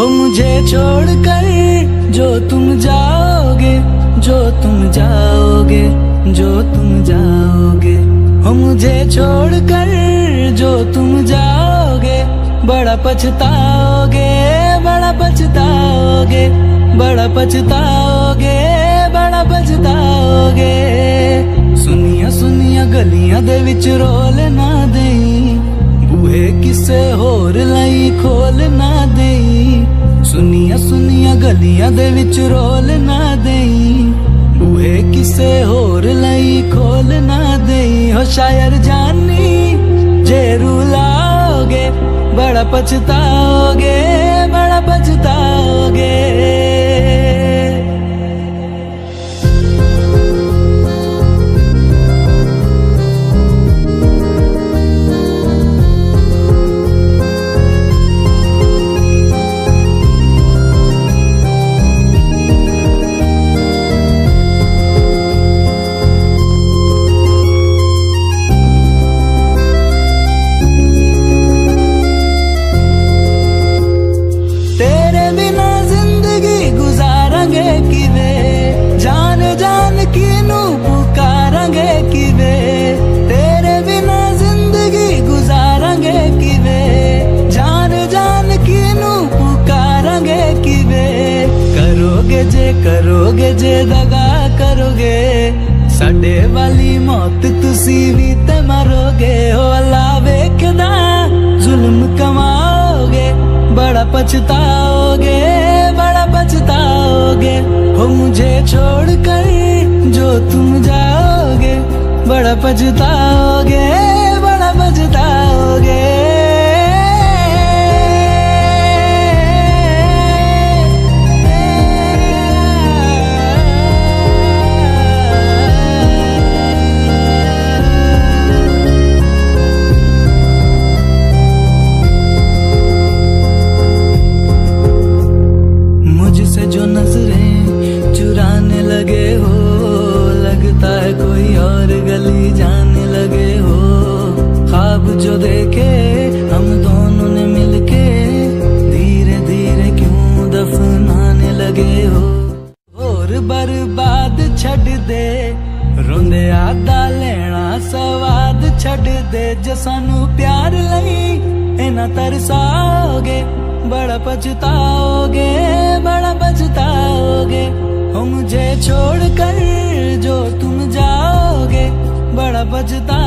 हो मुझे छोड़ कर जो तुम जाओगे, जो तुम जाओगे, जो तुम जाओगे। हो मुझे छोड़ कर जो तुम जाओगे, बड़ा पछताओगे बड़ा पछताओगे बड़ा पछताओगे बड़ा पछताओगे। सुनिया सुनिया, गलियाँ दे विच रोल ना देई, बूहे किसे होर ਲਈ खोल ना सुनिया सुनिया गलिया दे रोल ना देई। बूहे किसे होर ਲਈ खोल ना देई। हो शायर जानी जे रुलाओगे बड़ा पछताओगे बड़ा पछताओगे। दगा करोगे ਸਾਡੇ ਵਾਲੀ ਮੌਤ ਤੁਸੀਂ ਵੀ ਤੇ ਮਰੋਗੇ ਹੋ ਅੱਲਾ ਵੇਖਦਾ ਜ਼ੁਲਮ ਕਮਾਓਗੇ बड़ा पछताओगे बड़ा पछताओगे हो मुझे छोड़कर जो तुम जाओगे बड़ा पछताओगे बड़ा पछताओगे जो नज़रें चुराने लगे हो, लगता है कोई और गली जाने लगे हो। ख्वाब जो देखे, हम दोनों ने मिलके धीरे धीरे क्यों दफनाने लगे हो? और बर्बाद छड़ दे, रोंदे आदा लेना, सवाद छड़ दे, जो सानू प्यार लई इना तरसाओगे बड़ा पछताओगे बड़ा पछताओगे मुझे छोड़ कर जो तुम जाओगे बड़ा पछताओगे